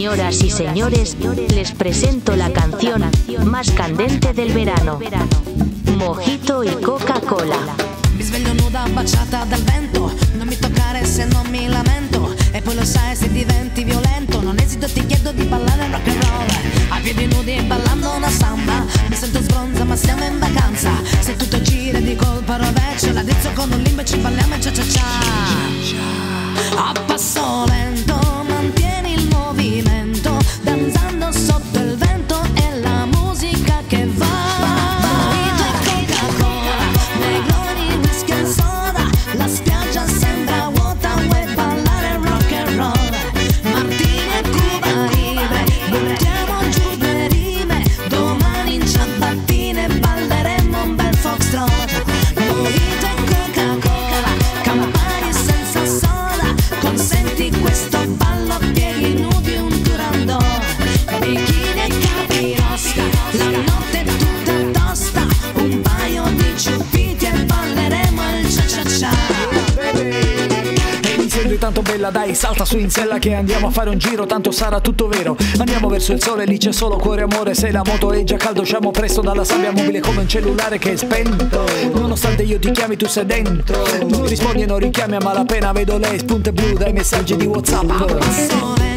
Señoras y señores, les presento la canción más candente del verano. Mojito y Coca-Cola. Mi sveglio nuda baciata dal vento Non mi toccare se non mi lamento E poi lo sai se diventi violento Non esito ti chiedo di ballare rock and roll A piedi nudi ballando una samba Mi sento sbronza ma siamo in vacanza Se tutto gira di colpa rovescio La con un limbo e ci balliamo Sembri tanto bella, dai, salta su in sella che andiamo a fare un giro, tanto sarà tutto vero. Andiamo verso il sole, lì c'è solo cuore amore. Se la moto è già caldo, usciamo presto dalla sabbia mobile come un cellulare che è spento. Nonostante io ti chiami, tu sei dentro. Non rispondi e non richiami a malapena, vedo lei spunte blu dai messaggi di WhatsApp.